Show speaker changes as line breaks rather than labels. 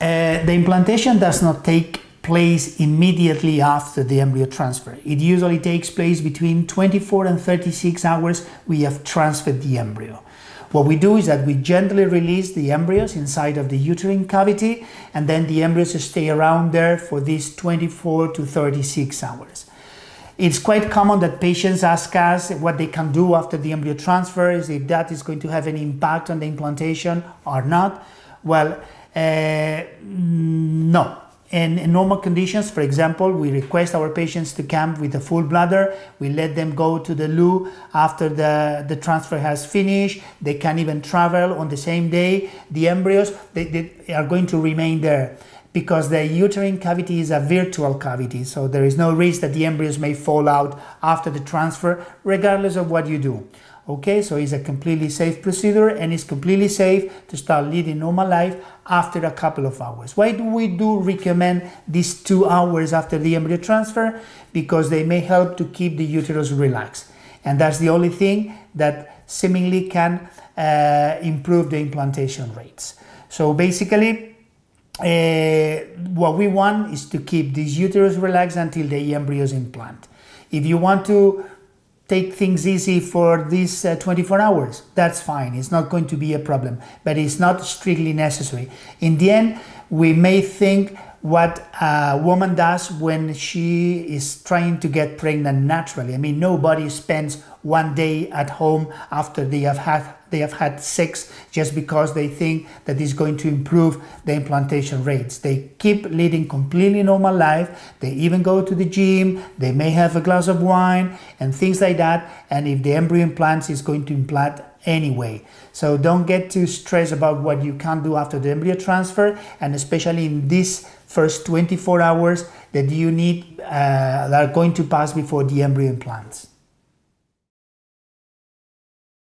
Uh, the implantation does not take place immediately after the embryo transfer. It usually takes place between 24 and 36 hours we have transferred the embryo. What we do is that we gently release the embryos inside of the uterine cavity and then the embryos stay around there for these 24 to 36 hours. It's quite common that patients ask us what they can do after the embryo transfer, is if that is going to have any impact on the implantation or not. Well, uh, no, in, in, normal conditions, for example, we request our patients to come with a full bladder. We let them go to the loo after the, the transfer has finished. They can even travel on the same day. The embryos, they, they are going to remain there because the uterine cavity is a virtual cavity. So there is no risk that the embryos may fall out after the transfer, regardless of what you do. Okay, so it's a completely safe procedure and it's completely safe to start leading normal life after a couple of hours. Why do we do recommend these two hours after the embryo transfer? Because they may help to keep the uterus relaxed. And that's the only thing that seemingly can uh, improve the implantation rates. So basically, what we want is to keep this uterus relaxed until the embryos implant. If you want to take things easy for these uh, 24 hours. That's fine. It's not going to be a problem, but it's not strictly necessary. In the end, we may think what a woman does when she is trying to get pregnant naturally. I mean, nobody spends one day at home after they have had they have had sex just because they think that is going to improve the implantation rates. They keep leading completely normal life. They even go to the gym. They may have a glass of wine and things like that. And if the embryo implants, is going to implant anyway. So don't get too stressed about what you can do after the embryo transfer, and especially in these first 24 hours that you need uh, that are going to pass before the embryo implants.